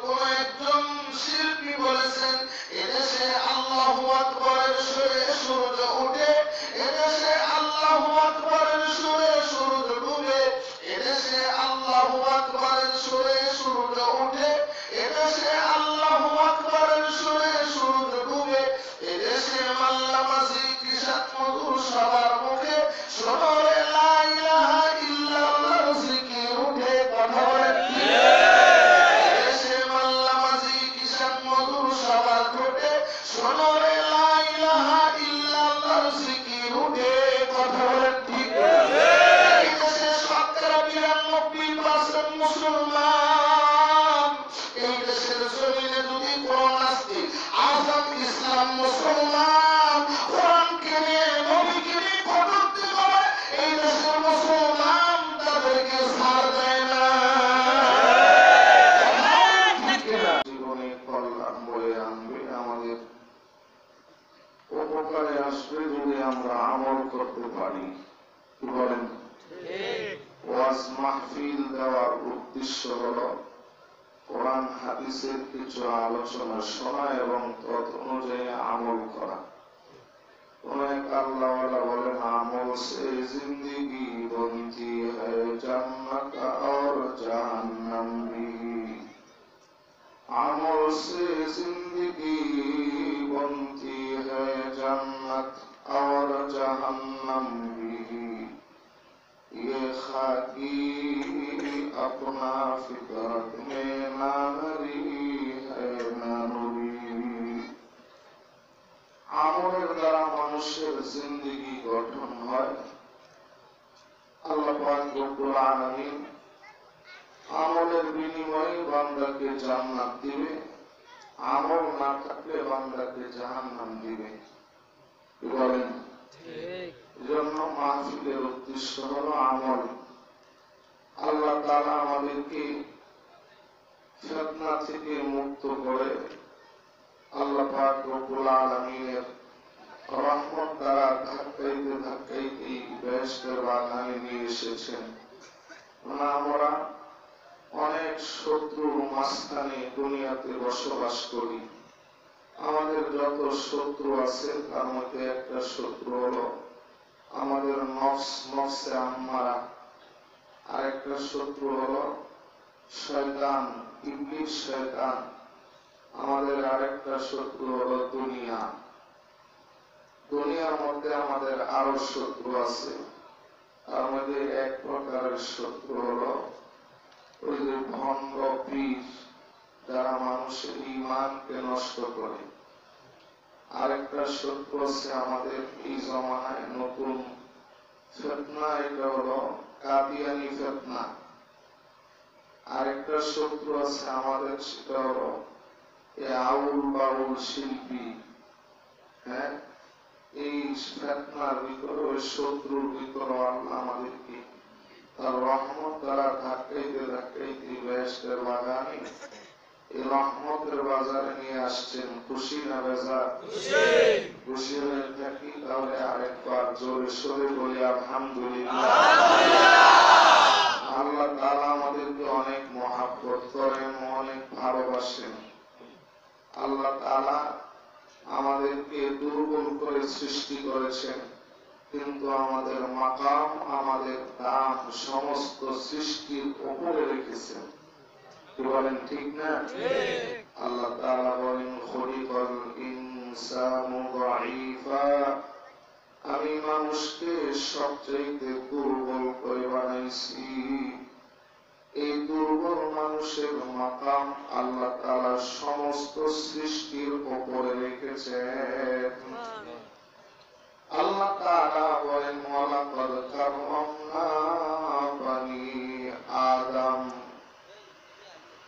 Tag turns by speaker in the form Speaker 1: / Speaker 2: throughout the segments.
Speaker 1: কোন শিল্পী বলেছেন? এদেশে আল্লাহ আকবরের সুরে সূর্য ওঠে কিছু আলোচনা শোনা এবং তত অনুযায়ী আমল করা। অনেক আমল সে জিন্দিগি বন্দি আমল সে জিন্দিগি বন্দি আর ये खाकी अपना फिक्र में नाम মানুষের জিন্দগি গঠন হয়। আল্লাহ রব্বুল আলামিন আমলের বিনিময়ে বান্দাকে জান্নাত দিবে আমল না থাকলে বান্দাকে জাহান্নাম দিবে। বলেন? জন্য মাহফিলের উদ্দেশ্য হলো আমল। আল্লাহ তারা আমাদেরকে ফিতনা থেকে মুক্ত করে আল্লাহ পাক রব্বুল আলামিনের রহমত দ্বারা ধাক্কাইতে ধাক্কাইতে বেহেশতের বাগানে নিয়ে এসেছেন। আমরা অনেক শত্রুর মাঝখানে দুনিয়াতে বসবাস করি। আমাদের যত শত্রু আছে, তার মধ্যে একটা শত্রু হলো আমাদের নফস, নফসে আম্মারা। আর একটা শত্রু হলো শয়তান ইবলিশ শয়তান। আমাদের আরেকটা শত্রু হলো দুনিয়া। দুনিয়ার মধ্যে আমাদের আরও শত্রু আছে। তার মধ্যে এক প্রকারের শত্রু হলো ওই যে ভণ্ড পীর, যারা মানুষের ইমানকে নষ্ট করে। আরেকটা শত্রু আছে আমাদের এই জমানায়, নতুন ফেতনা, এটা হলো কাদিয়ানি ফেতনা। আরেকটা শত্রু আছে আমাদের, সেটা হলো এ আউল বাউল শিল্পী। হ্যাঁ? এই ফেতনার ভিতরে ওই শত্রুর ভিতরে আল্লাহ আমাদেরকে তার রহমত দ্বারা ধাক্কাইতে ধাক্কাইতে বেহেশতের বাগানে এই রহমতের বাজারে নিয়ে আসছেন। খুশি না বেজা? খুশি হয়ে থাকি তাহলে আরেকবার জোরে সরে বলি, আলহামদুলিল্লাহ। আল্লাহ তাআলা আমাদেরকে অনেক মহাব্বত করেন, অনেক ভালোবাসেন। আল্লাহ তাআলা আমাদেরকে দুর্বল করে সৃষ্টি করেছেন। কিন্তু আমাদের মাকাম, আমাদের দাম সমস্ত সৃষ্টির উপরে রেখেছেন। বলেন, ঠিক না? আল্লাহ তাআলা বলেন, খলিকাল ইনসানু আমি মানুষকে সবচাইতে দুর্বল করে বানাইছি। এই দুর্বল মানুষের মাকাম আল্লাহ তাআলা সমস্ত সৃষ্টির উপরে রেখেছেন আল্লাহ তাআলা বলেন, ওয়ালাকাদ কাররামনা বানি আদম।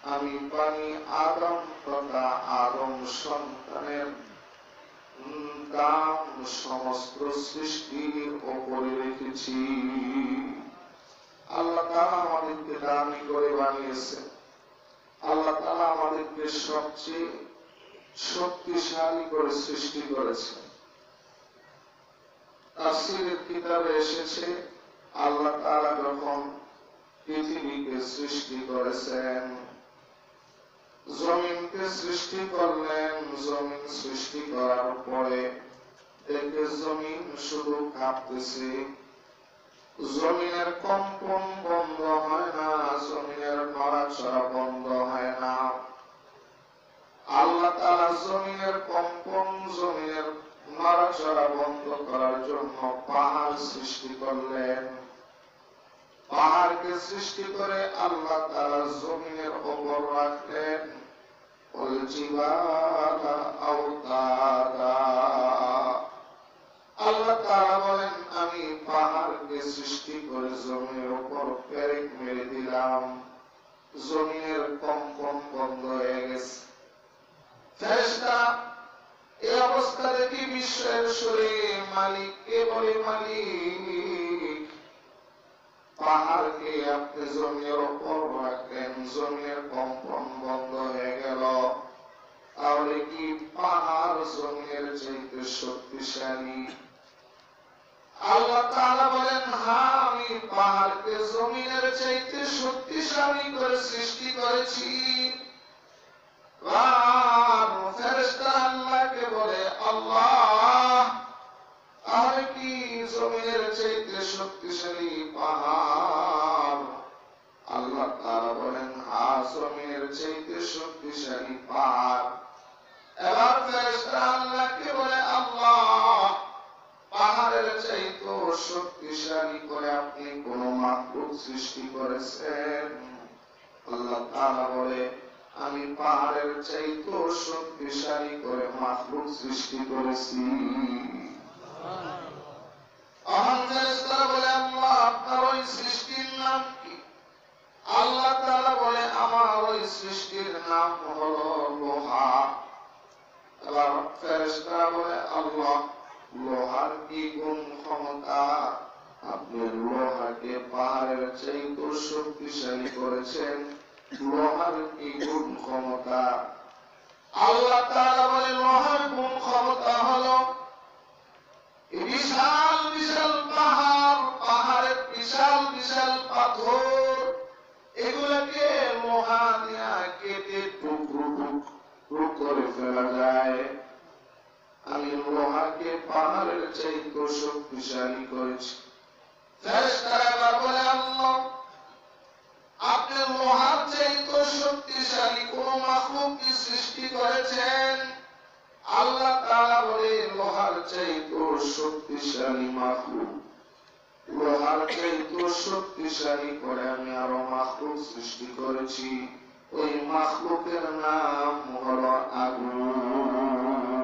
Speaker 1: আমি বানি আদম তথা আদম সন্তানের দাম সমস্ত সৃষ্টির উপরে রেখেছি। আল্লাহ তাআলা আমাদেরকে দামি করে বানিয়েছেন আল্লাহ তাআলা আমাদেরকে সবচেয়ে শক্তিশালী করে সৃষ্টি করেছেন তাফসীরের কিতাবে এসেছে, আল্লাহ তাআলা যখন পৃথিবীকে সৃষ্টি করেছেন, জমিনকে সৃষ্টি করলেন, জমিন সৃষ্টি করার পরে দেখে জমিন শুধু কাঁপতেছে। জমিনের কম্পন বন্ধ হয় না, জমিনের নড়াচড়া বন্ধ হয় না। আল্লাহ তারা জমিনের কম্পন জমিনের নড়াচড়া বন্ধ করার জন্য পাহাড় সৃষ্টি করলেন। পাহাড়কে সৃষ্টি করে আল্লাহ তারা জমিনের ওপর রাখলেন। আল্লাহ তারা বলেন, আমি পাহাড়কে সৃষ্টি করে জমির ওপর পেরেক মেরে দিলাম। জমিনের কম্পন বন্ধ হয়ে গেছে। এই অবস্থা দেখি বিশ্বের শরীর মালিক কে বলে মালিক? পাহাড়কে আপনি জমির ওপর রাখলেন, জমির কম্পন বন্ধ হয়ে গেল। তাহলে কি পাহাড় জমির চাইতে শক্তিশালী? আল্লাহ বলেন হ্যাঁ চাইতে শক্তিশালী করে আল্লাহ আর কি পাহাড়? বলেন, হা, জমিনের চাইতে শক্তিশালী পাহাড়। এবার ফেরেশতা আল্লাহকে বলে, আল্লাহ পাহাড়ের চাইতে শক্তিশালী করে আপনি কোন মাকলুক সৃষ্টি করেছেন? আল্লাহ তাআলা বলে, আমি পাহাড়ের চাইতে শক্তিশালী করে মাকলুক সৃষ্টি করেছি। বলে আল্লাহ আপনার ওই সৃষ্টির নাম কি? আল্লাহ তাআলা বলে, আমার ওই সৃষ্টির নাম হলো লোহা। এবার ফেরেশতারা বলে, আল্লাহ লোহার কি গুণ ক্ষমতা? আপনি লোহাকে পাহাড়ের চাইতে শক্তিশালী করেছেন। লোহার কি গুণ ক্ষমতা? আল্লাহ তাআলা বলে লোহার গুণ ক্ষমতা হলো? বিশাল বিশাল পাহাড়, পাহাড়ের বিশাল বিশাল পাথর। এগুলাকে লোহা দিয়া কেটে টুকরো টুকরো করে ফেলা যায়। আমি লোহাকে পাহাড়ের চাইতে শক্তিশালী করেছি। আপনি লোহার চাইতে শক্তিশালী কোন মাখলুককে সৃষ্টি করেছেন? আল্লাহ তাআলা বলে, লোহার চাইতে শক্তিশালী মাখলুক। লোহার চাইতে শক্তিশালী করে আমি আরও মাখলুক সৃষ্টি করেছি। ওই মাখলুকের নাম হলো আগুন।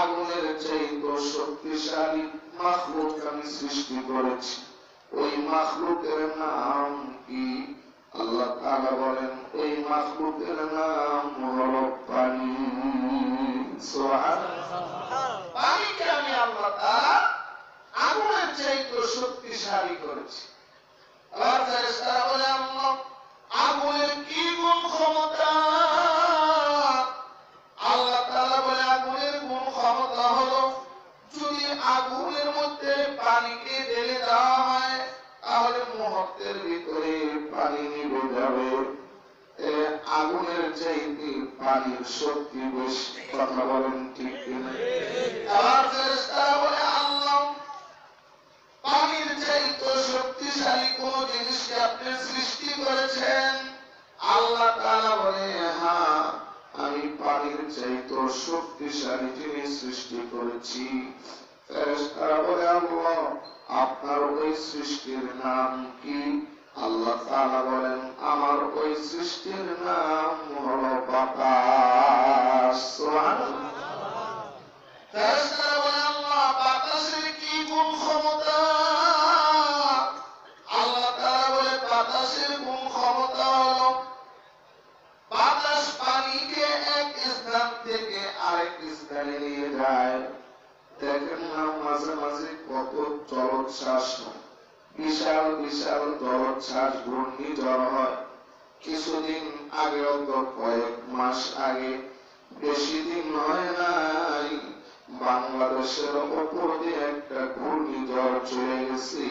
Speaker 1: আগুনের চাইতে শক্তিশালী মাখলুক আমি সৃষ্টি করেছি। ওই মাখলুকের নাম কি? আল্লাহ তাআলা বলেন, ওই মাখলুকের নাম হলো পানি। পানিকে আমি আল্লাহ তাআলা আগুনের চাইতে শক্তিশালী করেছি। আর আগুনের কি গুণ ক্ষমতা? আগুনের মধ্যে পানিকে ঢেলে দেওয়া হয়, তাহলে মুহূর্তের ভিতরে পানি নিভে যাবে। আগুনের চাইতে পানির শক্তি বেশি, কথা বলেন ঠিক কিনা? পানির চাইতে শক্তিশালী কোন জিনিসকে আপনি সৃষ্টি করেছেন? আল্লাহ তাআলা বলে হ্যাঁ আমি পানির চাইতে শক্তিশালী জিনিস সৃষ্টি করেছি। ফেরেশতারা বলে, আল্লাহ, আপনার ওই সৃষ্টির নাম কি? আল্লাহ তাআলা বলেন, আমার ওই সৃষ্টির নাম হলো বাতাস। সুবহানাল্লাহ। বলে, আল্লাহ, বাতাসের কি গুণ ক্ষমতা? আল্লাহ তাআলা বলে, বাতাসের গুণ ক্ষমতা হলো বাতাস পানিকে এক সেখানে নিয়ে যায়। দেখেন না মাঝে মাঝে কত বিশাল বিশাল ঘূর্ণিঝড় হয়। কিছুদিন আগে কয়েক মাস আগে বেশি দিন হয় নাই, বাংলাদেশের ওপর দিয়ে একটা ঘূর্ণিঝড় চলে গেছি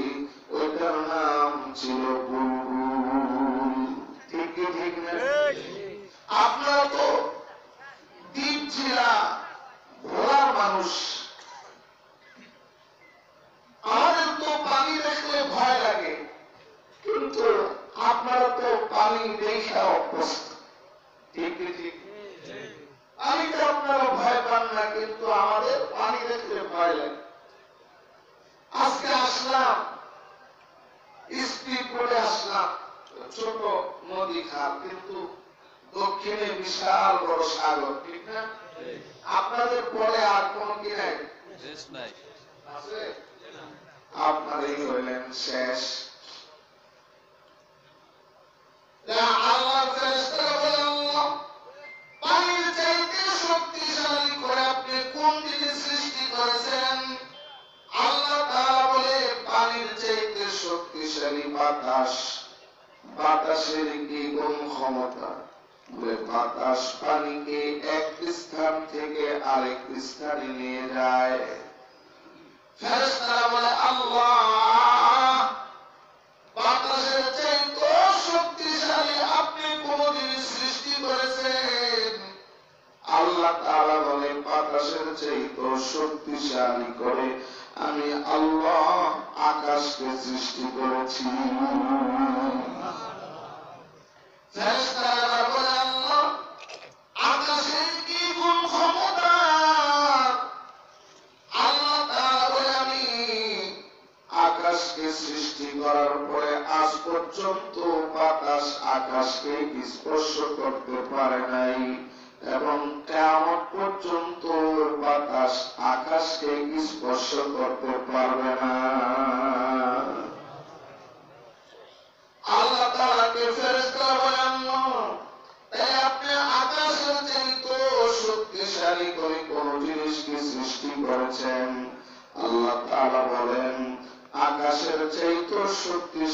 Speaker 1: ওইটার নাম ছিল ঠিক ঠিক না?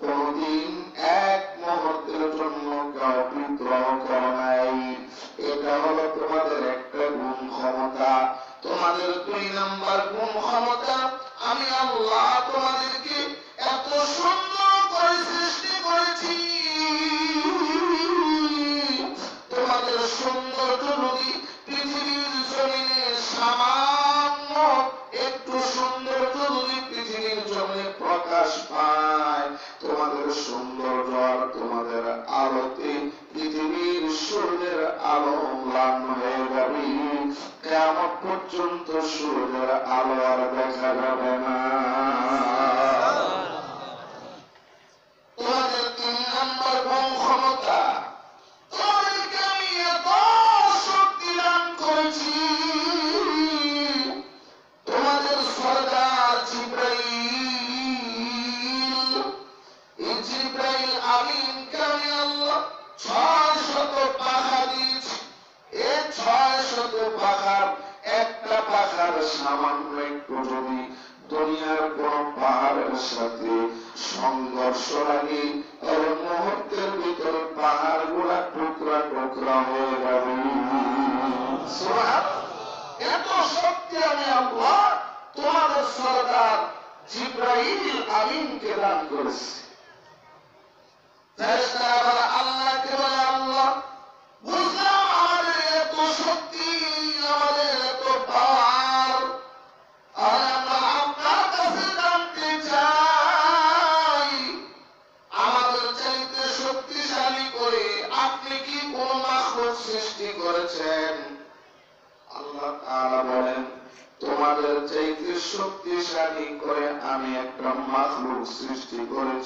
Speaker 1: কোনদিন এক মুহূর্তের জন্য কাউকে বিদ্রোহ করো নাই। এটা হলো তোমাদের একটা গুণ ক্ষমতা। তোমাদের দুই নাম্বার গুণ ক্ষমতা, আমি আল্লাহ তোমাদেরকে এত সুন্দর করে সৃষ্টি করেছি। তোমাদের সৌন্দর্য আর তোমাদের আলোতে পৃথিবীর সূর্যের আলো ম্লান হয়ে যাবে। কেমন পর্যন্ত সূর্যের আলো আর দেখা যাবে না। তোমাদের তিন নম্বর ক্ষমতা, তোমাদেরকে আমি এত শক্তি দান করেছি।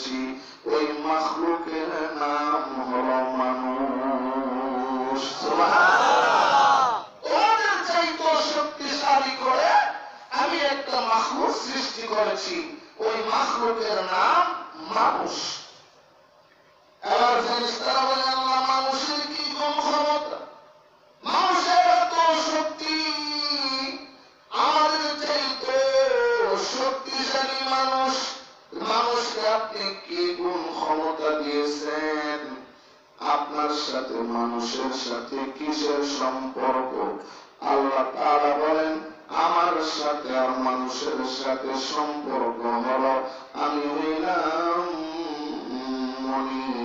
Speaker 1: করেছি। এই মখলুকের নাম হল মানুষ। শক্তিশালী করে আমি একটা সৃষ্টি করেছি। ওই মাখলুকের নাম মানুষ। মানুষের সাথে সম্পর্ক হলো আমি হইলাম মনি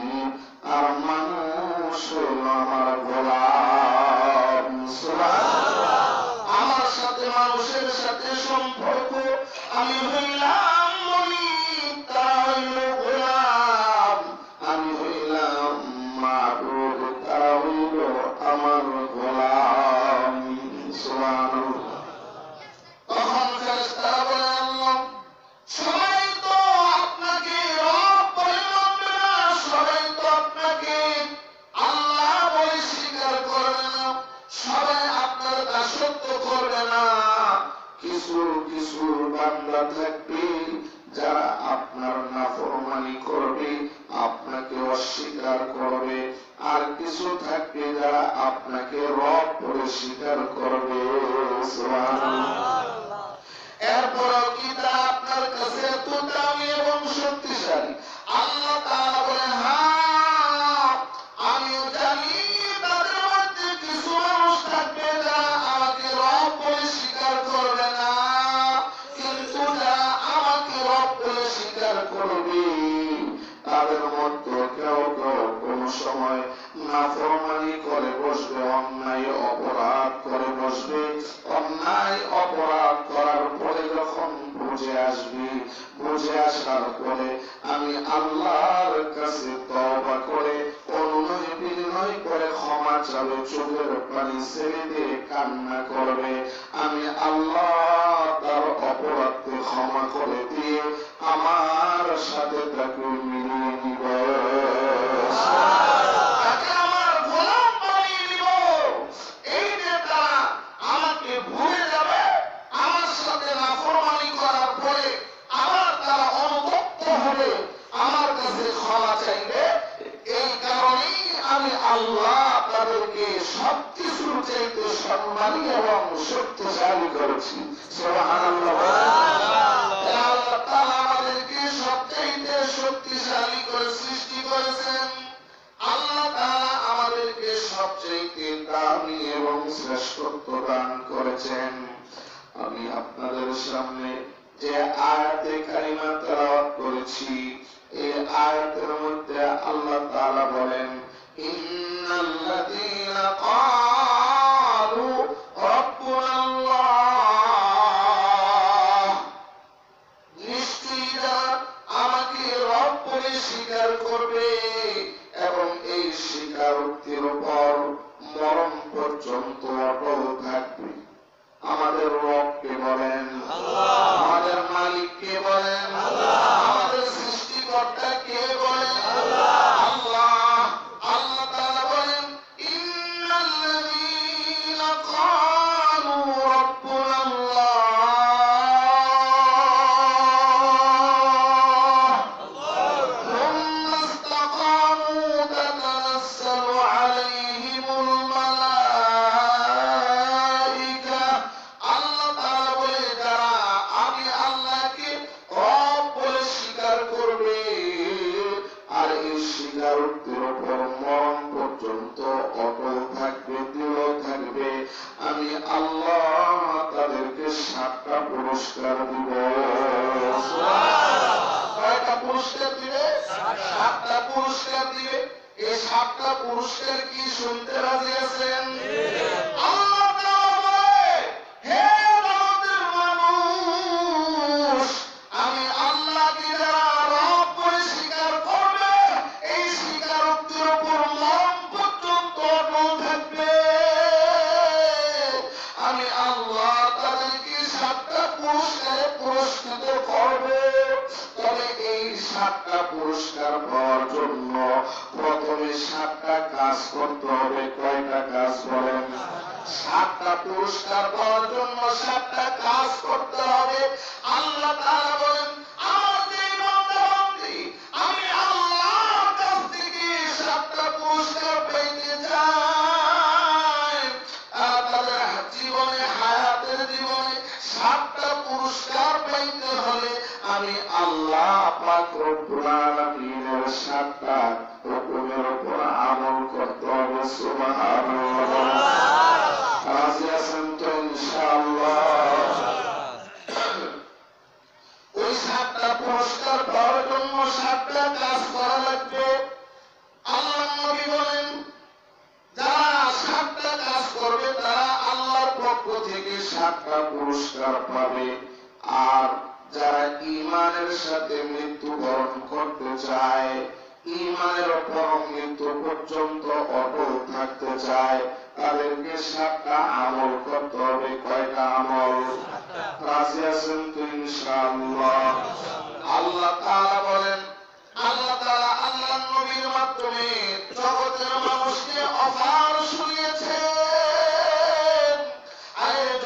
Speaker 1: কান্না করবে। আমি আল্লাহ তার অপরাধকে ক্ষমা করে দিয়ে আমার সাথে তাকে মিলিয়ে করেছেন। আমি আপনাদের সামনে যে আয়াতে কালিমা তেলাওয়াত করেছি, এই আয়াতের মধ্যে আল্লাহ তাআলা বলেন, ইন্নাল্লাযীনা ক্বালু মরণ পর্যন্ত অটল থাকবে। আমাদের রব কে বলেন আমাদের মালিক কে বলেন আল্লাহ। পুরস্কার দিবে সাতটা। পুরস্কার দিবে। এই সাতটা পুরস্কার কি শুনতে রাজি আছেন? পুরস্কার পাওয়ার জন্য সাতটা সাতটা পুরস্কার পাবে। আর যারা ইমানের সাথে মৃত্যুবরণ করতে চায়, ইমানের ওপর মৃত্যু পর্যন্ত অটল থাকতে চায়, তাদেরকে সাতটা আমল করতে হবে। কয়টা আমল? রাজি আছেন তো ইনশাআল্লাহ। আল্লাহ তাআলা বলেন, আল্লাহ তাআলা আল্লাহ নবীর মাধ্যমে জগতের মানুষকে অফার শুনিয়েছেন।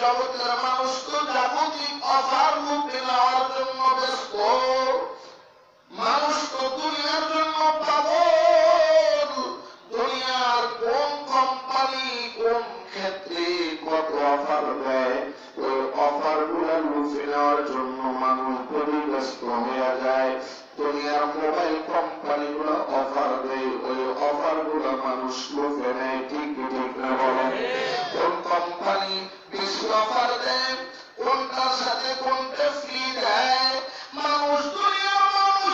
Speaker 1: জগতের মানুষ তো জাগতিক অফার মুক্তি নেওয়ার জন্য ব্যস্ত। মানুষ তো দুনিয়ার জন্য পাগল। দুনিয়ার কোন কোম্পানি কোন ক্ষেত্রে কত অফার দেয়? ওই অফারগুলা লুফে নেওয়ার জন্য মানুষ ব্যস্ত হয়ে যায়। দুনিয়ার মোবাইল কোম্পানি গুলো অফার দেয়, ওই অফারগুলো মানুষ লুফে নেয়, ঠিক ঠিক না বলেন কোন কোম্পানি বেশি অফার দেয়, কোনটার সাথে কোনটা ফ্রি দেয়, মানুষ দুনিয়ার মানুষ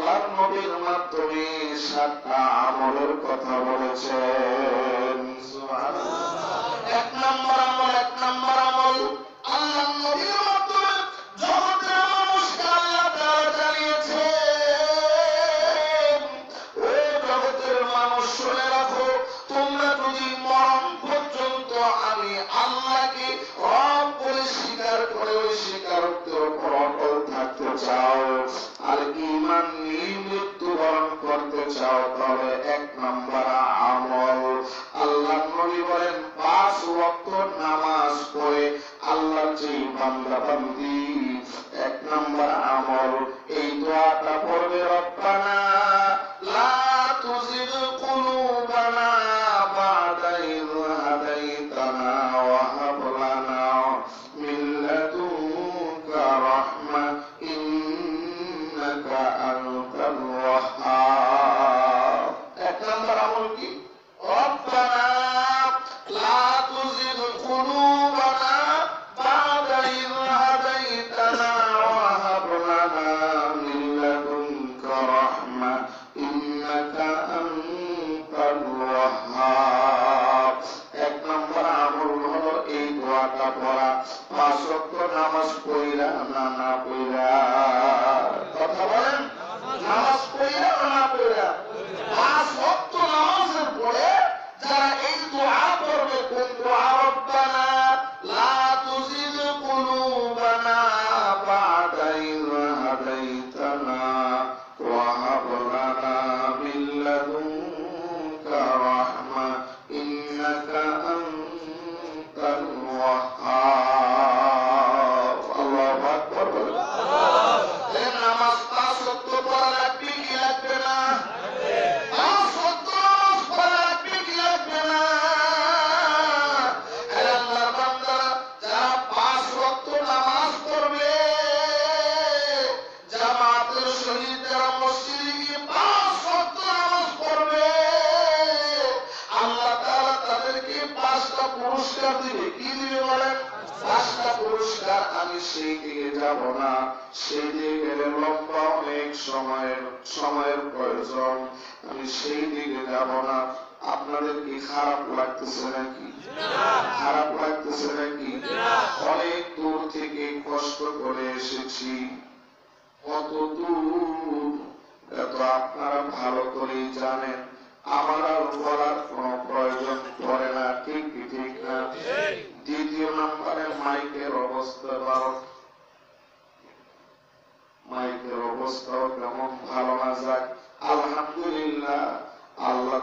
Speaker 1: আল্লাহর নবীর মাধ্যমে সাতটা আমলের কথা বলেছেন। এক নম্বর আমল এক করতে চাও, তাহলে এক নম্বর আমল। আল্লাহ নবী বলেন, পাঁচ ওয়াক্ত নামাজ পড়ে আল্লাহ যে বান্দা বান্দি এক নম্বর আমল দিবে, কি দিবে বলেন পাঁচটা পুরস্কার আমি সেই দিকে যাব না। সেই দিকে গেলে লম্বা অনেক সময়ের সময়ের প্রয়োজন। আমি সেই দিকে যাব না। আপনাদের কি খারাপ লাগতেছে নাকি? খারাপ লাগতেছে নাকি? অনেক দূর থেকে কষ্ট করে এসেছি। কত দূর? এত আপনারা ভালো করেই জানেন। আমার আর বলার কোনো প্রয়োজন পড়ে না। ঠিক ঠিক? না দ্বিতীয় নম্বরে মাইকের অবস্থা মাইকের অবস্থাও তেমন ভালো না যাক। আলহামদুলিল্লাহ, আল্লাহ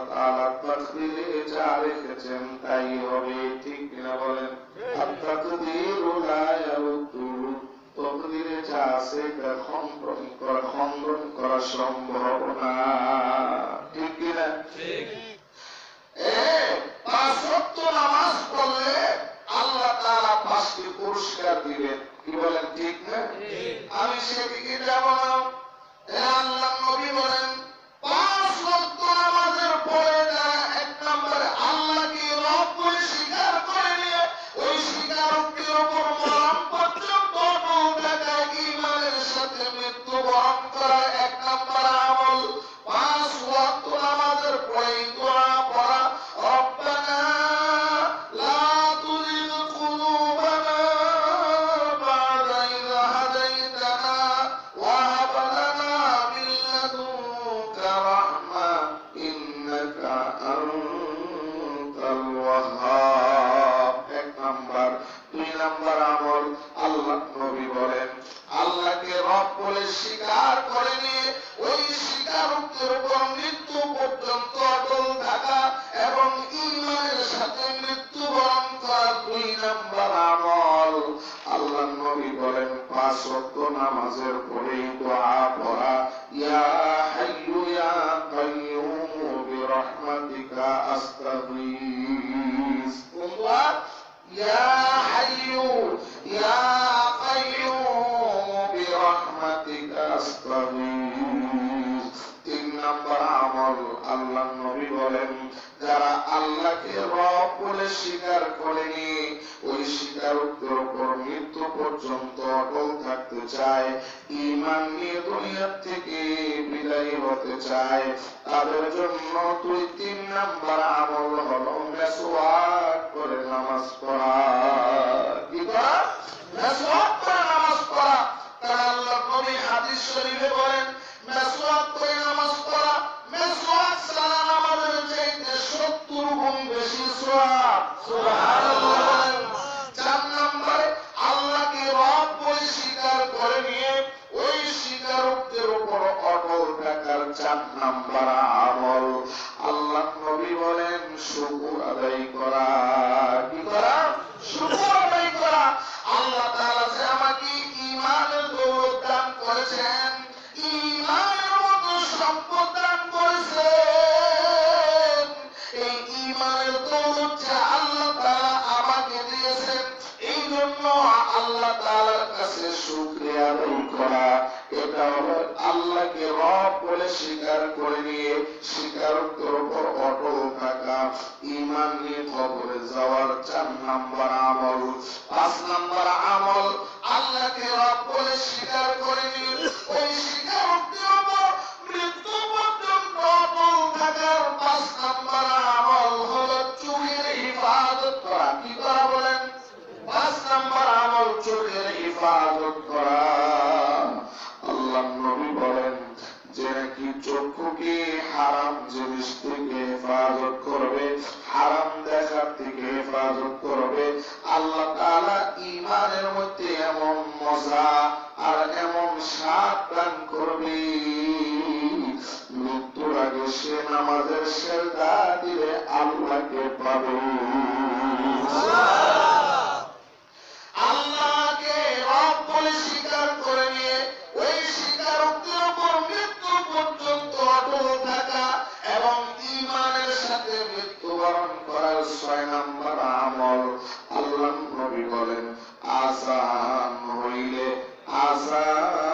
Speaker 1: যা রেখেছেন তাই হবে, ঠিক কিনা বলেন? আত্তাকদীরু লা যা আছে তা করা, খণ্ডন করা সম্ভব না, ঠিক কিনা? নামাজ পড়লে আল্লাহ তাআলা পাঁচটি পুরস্কার দিবেন। কি বলেন ঠিক না? আমি সেদিকে যাব না। আল্লাহ নবী বলেন পাঁচ ওয়াক্ত নামাজের পরে যারা এক নম্বরে আল্লাহকে রব বলে স্বীকার করে নিয়ে ওই স্বীকারোক্তির উপর মরণ পর্যন্ত টাকায় ইমানের সাথে মৃত্যুবরণ করা এক নাম্বার আমল মৃত্যু পর্যন্ত অটল থাকতে চায়। ইমান নিয়ে দুনিয়ার থেকে বিদায়ী হতে চায়। তাদের জন্য দুই তিন নাম্বার আমল হলো মেসওয়াক করে নামাজ পড়া। কি করা? নামাজ পড়া। কারণ আল্লাহ নবী হাদিস শরীফে বলেন, মেসওয়াক করে নামাজ পড়া, মেসওয়াক সারা নামাজের চাইতে 70 গুণ বেশি সওয়াব। সুবহানাল্লাহ চার নাম্বার আমল। আল্লাহ নবী বলেন শুকুর আদায় করা। জন্য আল্লাহ তাআলার কাছে শুকরিয়া আদায় করা। এটা হলো আল্লাহকে রব বলে স্বীকার করে নিয়ে স্বীকারোক্তির উপর অটল থাকা। ইমান নিয়ে কবরে যাওয়ার চার নাম্বার আমল। পাঁচ নাম্বার আমল, আল্লাহকে রব বলে স্বীকার করে নিয়ে ওই স্বীকারোক্তির উপর মৃত্যু পর্যন্ত অটল থাকার পাঁচ নাম্বার হেফাজত করা। আল্লাহ নবী বলেন, যে নাকি চক্ষুকে হারাম জিনিস থেকে হেফাজত করবে, হারাম দেখার থেকে হেফাজত করবে। আল্লাহ তালা ইমানের মধ্যে এমন মজা আর এমন স্বাদ দান করবে। মৃত্যুর আগে সে নামাজের সেলদা দিলে আল্লাহকে পাবে। আল্লাহ! সকলে স্বীকার করে নিয়ে ওই স্বীকারোক্তির উপর মৃত্যু পর্যন্ত অটল থাকা এবং ইমানের সাথে মৃত্যুবরণ করার ছয় নম্বর আমল আল্লাহ নবী বলেন আসান হইলে আসান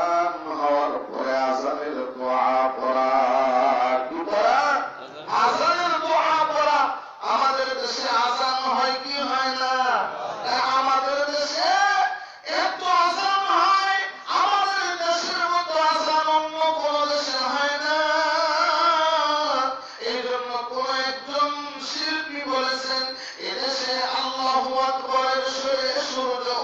Speaker 1: সূর্য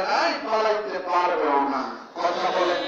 Speaker 1: নাই পালাইতে পারবেও না। কথা বলেন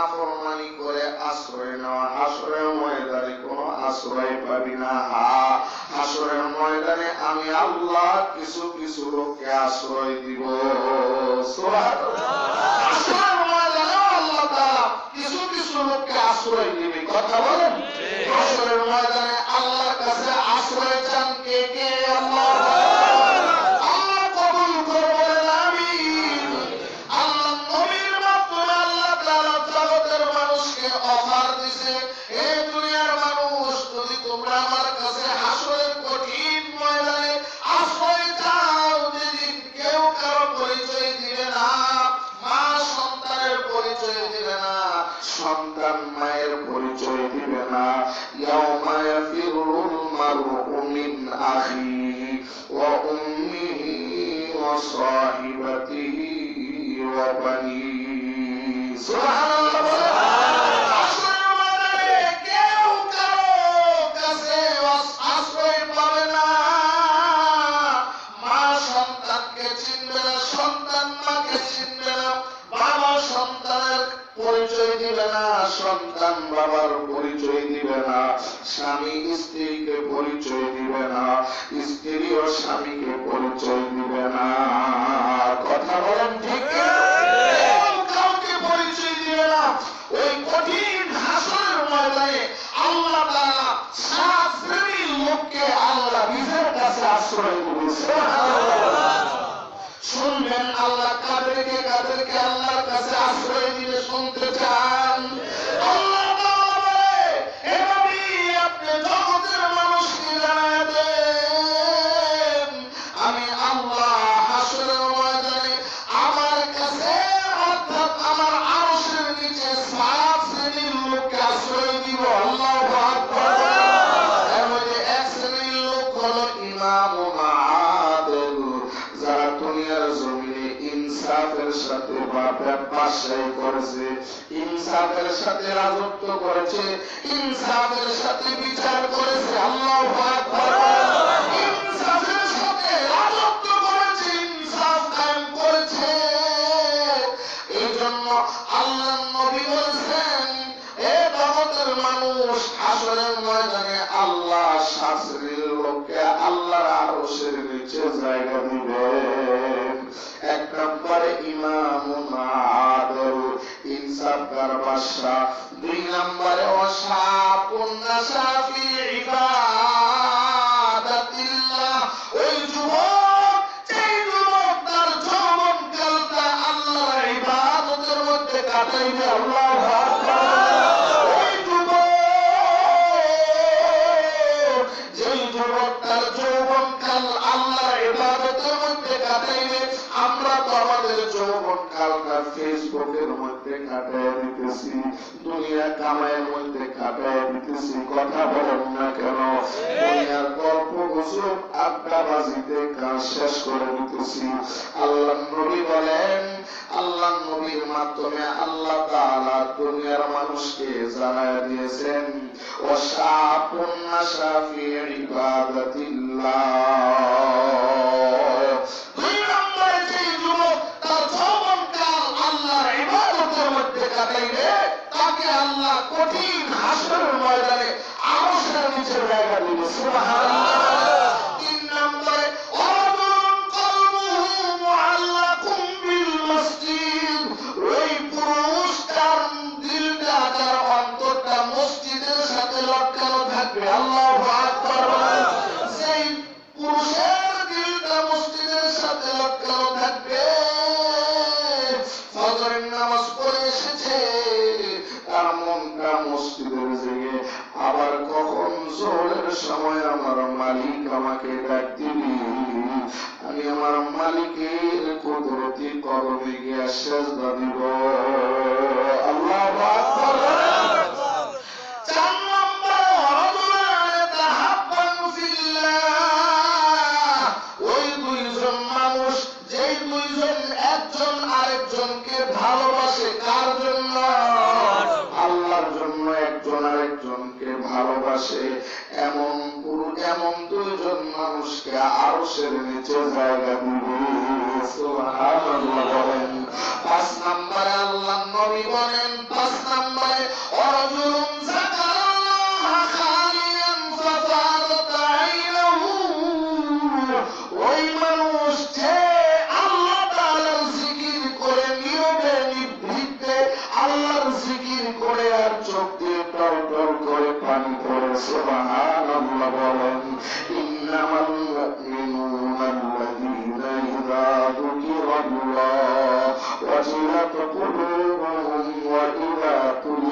Speaker 1: নাফরমানি করে আশ্রয় নেওয়া। আশ্রয় ময়দানে কোনো আশ্রয় পাবি না। আশ্রয়ের ময়দানে আমি আল্লাহ কিছু কিছু লোককে আশ্রয় দিব। আশ্রয় দিবে। কথা বলেন? আশ্রয়ের ময়দানে আল্লাহর কাছে আশ্রয় চান কে কে আল্লাহ? সন্তান মায়ের পরিচয় দিবে না। ইয়াউমা ইয়াফিরুল মারউ মিন আখিহি ওয়া উম্মিহি ওয়া সাহিবাতিহি ওয়া বানিহি। সুবহানাল্লাহ। স্বামী স্ত্রীকে পরিচয় দিবে না স্ত্রীও স্বামীকে পরিচয় দিবে না। কথা বলেন ঠিক কাউকে পরিচয় দিবে না। ওই কঠিন হাসরের ময়দানে আল্লাহ সাত শ্রেণির লোককে আল্লাহ নিজের কাছে আশ্রয় দিবে। শুনবেন, আল্লাহ কাদেরকে কাদেরকে আল্লাহর কাছে আশ্রয় দিলে শুনতে চান। পাশাই করেছে। ইনসাফের সাথে রাজত্ব করেছে। ইনসাফের সাথে বিচার করেছে। আল্লাহ ইনসাফের আল্লাহ ইমাম ইনসাফকার পাশা দুই নম্বরে ওষা পূর্ণ ইবাদাতিল্লাহ। ওই যুবক যেই যুবক তার মধ্যে আল্লাহু ফেসবুকের মধ্যে কাটায় দিতেছি। দুনিয়া কামাইয়ের মধ্যে কাটায় দিতেছি। কথা বলেন না কেন? দুনিয়ার গল্প, গুজব আড্ডাবাজিতে কাজ শেষ করে দিতেছি। আল্লাহ নবী বলেন, আল্লাহ নবীর মাধ্যমে আল্লাহ তাআলা দুনিয়ার মানুষকে জানায় দিয়েছেন ও শাপুন নাশাফি ইবাদাতিল্লাহ দুই নম্বরে যে যুবক তার যৌবনকাল আল্লাহর ইবাদতের মধ্যে কাটাইবে তাকে আল্লাহ কঠিন হাসরের ময়দানে আরশের নিচে জায়গা দিবে। সেই পুরুষের জোরের সময় আমার মালিক আমাকে ডাক দিবি আমি আমার মালিকের কুদরতি কদমে গিয়া শেষ দিব আল্লাহ ভালোবাসে। এমন পুরু এমন দুজন মানুষকে আরও সের নিচে জায়গা দিবে। বলেন, পাঁচ নম্বরে আল্লাহ নবী বলেন, পাঁচ নম্বরে অরজুলুন سبحان الله ولن إنما المؤمنون الذين إذا ذكر الله وجلت قلوبهم وإذا تليت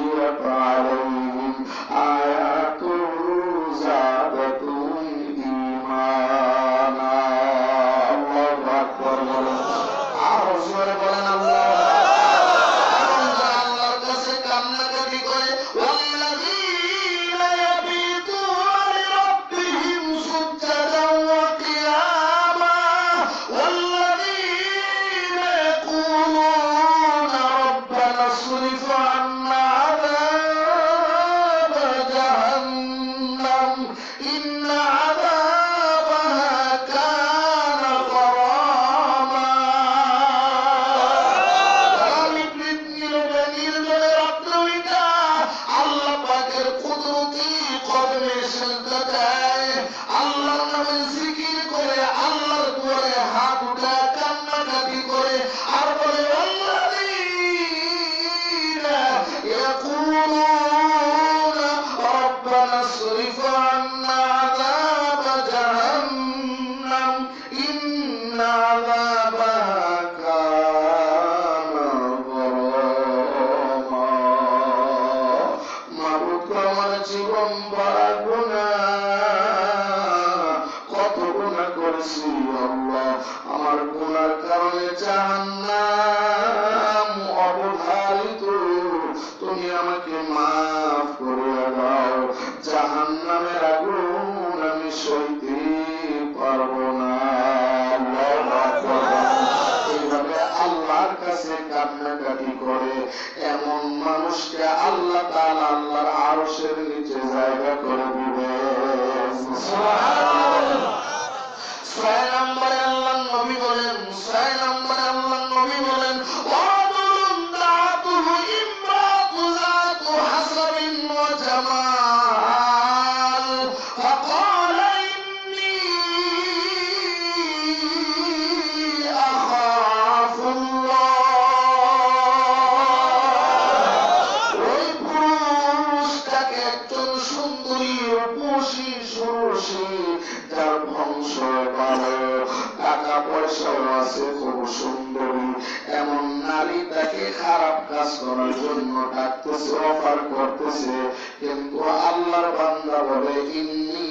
Speaker 1: আল্লাহর অফার করতেছে, কিন্তু আল্লাহর বান্দা বলে, ইন্নি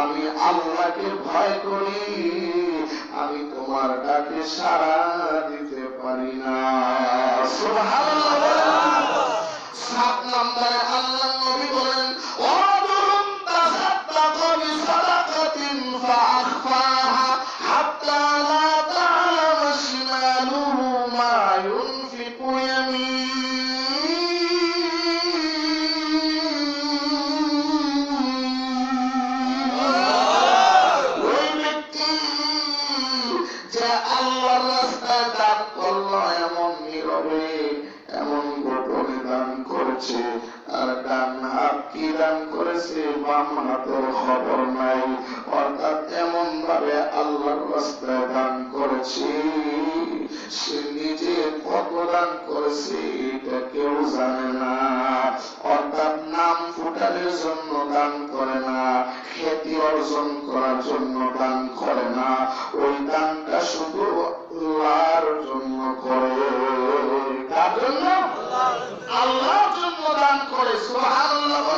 Speaker 1: আমি আল্লাহকে ভয় করি, আমি তোমার ডাকে সাড়া দিতে পারি না। সাত নম্বরে আল্লাহ নবী বলেন ওয়াদুরুন যে আল্লাহর রাস্তায় দান করল এমন নীরবে এমন গোপনে দান করেছে আর ডান হাত কি দান করেছে বাম হাতের খবর নাই। অর্থাৎ এমন ভাবে আল্লাহর রাস্তায় দান করেছে। সে নিজে কত দান করেছে এটা কেউ জানে না। অর্থাৎ নাম ফুটানোর জন্য দান করে না খ্যাতি অর্জন করার জন্য দান করে না। ওই দানটা শুধু আল্লাহর জন্য করে। কার জন্য। আল্লাহর জন্য দান করে সুবহানাল্লাহ।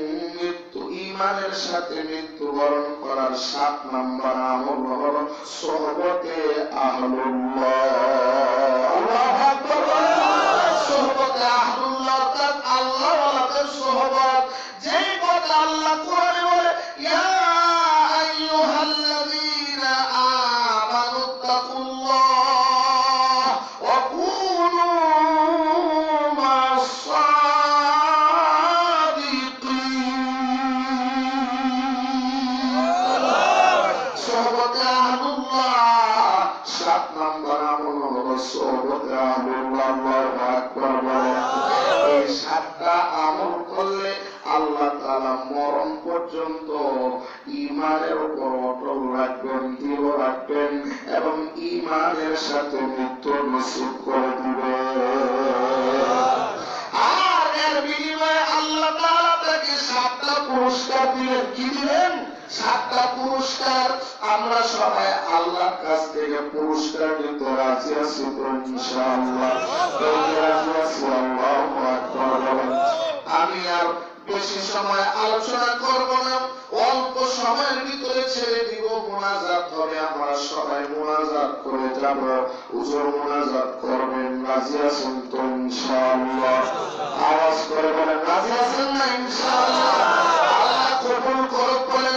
Speaker 1: ইমানের সাথে মৃত্যুবরণ করার সাত নম্বর আমল হল সহবতে আহলুল্লাহ। আল্লাহ যেই কথা আল্লাহ কোরআনে বলে, ইয়া আল্লাহু আকবার বলেন। এই সাতটা আমল করলে আল্লাহ তাআলা মরণ পর্যন্ত ইমানের উপর অটল রাখবেন, দৃঢ় রাখবেন এবং ইমানের সাথে মৃত্যু নসিব করে দিবেন আর এর বিনিময়ে আল্লাহ তাআলা তাকে সাতটা পুরস্কার দিলেন। কি দিলেন? সাতটা পুরস্কার, আমরা সবাই আল্লাহর কাছ থেকে পুরস্কার নিতে রাজি আছি। আমি আর বেশি সময় আলোচনা করব না, অল্প সময়ের ভিতরে ছেড়ে দিব মোনাজাত। হবে আমরা সবাই মোনাজাত করে যাব, উজোর মোনাজাত করবেন, রাজি আছেন তো ইনশাআল্লাহ। আওয়াজ করে বলেন, রাজি আছেন না ইনশাআল্লাহ? আল্লাহ কবুল করুক বলেন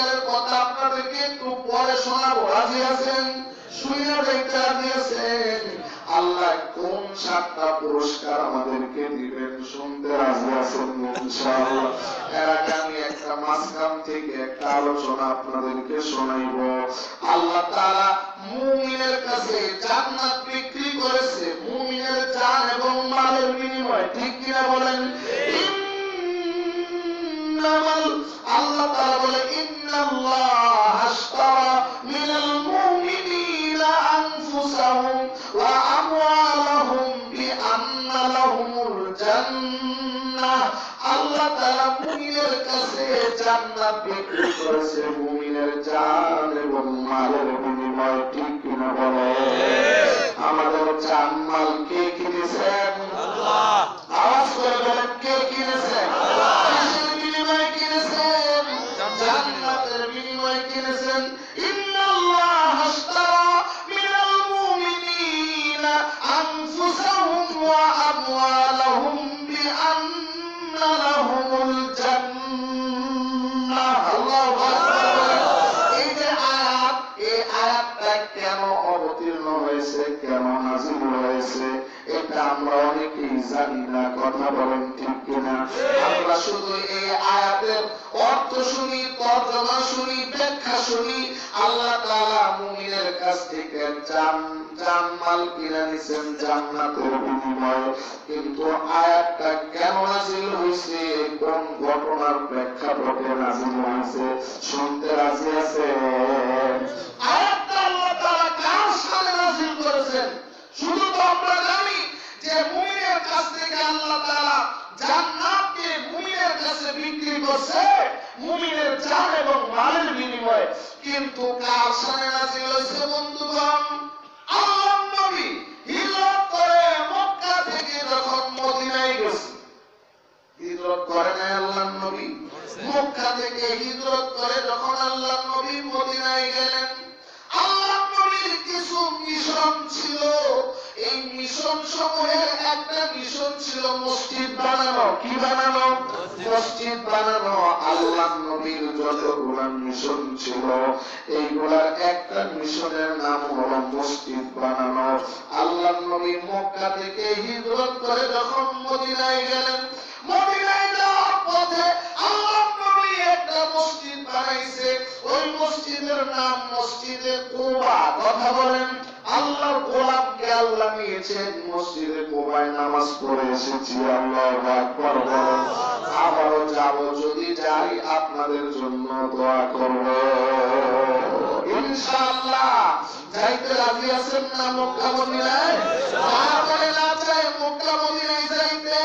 Speaker 1: পুরস্কারের কথা আপনাদেরকে একটু পরে শোনাবো। রাজি আছেন? শুনে রাজি আছেন আল্লাহ কোন সাতটা পুরস্কার আমাদেরকে দিবেন শুনতে রাজি আছেন ইনশাআল্লাহ? এর আগে আমি একটা মাঝখান থেকে একটা আলোচনা আপনাদেরকে শোনাইব। আল্লাহ তাআলা মুমিনের কাছে জান্নাত বিক্রি করেছে। মুমিনের জান এবং মালের বিনিময়ে, ঠিক কিনা বলেন? নামাল আল্লাহ তাআলা বলে ইন্নাল্লাহ আশতারা মিনাল মুমিনিনা আনফুসাহুম ওয়া আমওয়ালাহুম বিআন্না লাহুমুল জান্নাহ। আল্লাহ তাআলা মুমিনের কাছে জান্নাত বিক্রি করেছে মুমিনের জান এবং মালের বিনিময়ে ঠিক কিনা বলে? আমাদের জান মাল কে কিনেছেন? আল্লাহ। আওয়াজ করে বলেন কে কিনেছেন? আল্লাহ। আমরা শুধু এই আয়াতের অর্থ শুনি, তর্জমা শুনি, ব্যাখ্যা শুনি। আল্লাহ তাআলা মুমিনের কাছ থেকে জান জান মাল কিনে নিছেন জান্নাতের বিনিময়ে। কিন্তু আয়াতটা কেন নাজিল হয়েছে কোন ঘটনার প্রেক্ষাপটে নাজিল হয়েছে শুনতে রাজি আছে আয়াতটা আল্লাহ তাআলা কার সামনে নাজিল করেছেন? শুধু তো আমরা জানি যে মুমিনের কাছ থেকে আল্লাহ তাআলা জান্নাতকে মুমিনের কাছে বিক্রি করছে, মুমিনের জান এবং মালের বিনিময়ে। কিন্তু কার সামনে নাজিল হয়েছে বন্ধুগণ? আল্লাহর নবী হিজরত করে মক্কা থেকে যখন মদিনায় গেছে, হিজরত করে নাই আল্লাহর নবী? মক্কা থেকে হিজরত করে যখন আল্লাহর নবী মদিনায় গেলেন এই মিশন একটা মিশন ছিল নাম হলো মসজিদ বানানো। আল্লাহর নবী মক্কা থেকে হিজরত করে যখন মদিনায় গেলেন, মদিনায় যাওয়ার পথে আল্লাহ একটা মসজিদ বানাইছে, ওই মসজিদের নাম মসজিদে কুবা। কথা বলেন, আল্লাহর গোলাপকে আল্লাহ নিয়েছেন মসজিদে কুবায় নামাজ পড়ে এসেছি, আল্লাহ আকবার। আবারও যাব, যদি যাই আপনাদের জন্য দোয়া করব। ইনশাআল্লাহ, যাইতে রাজি আছেন না মক্কা মদিনায়? তারপরে না চাই মক্কা মদিনায় যাইতে।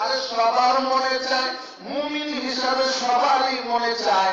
Speaker 1: আরে সবার মনে চায় হিসাবে সবারই মনে চায়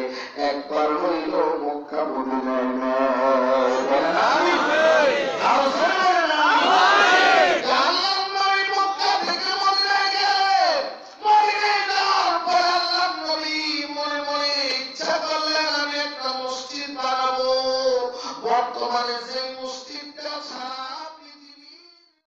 Speaker 1: একবার হইল মক্কা মদিনায়। নেয়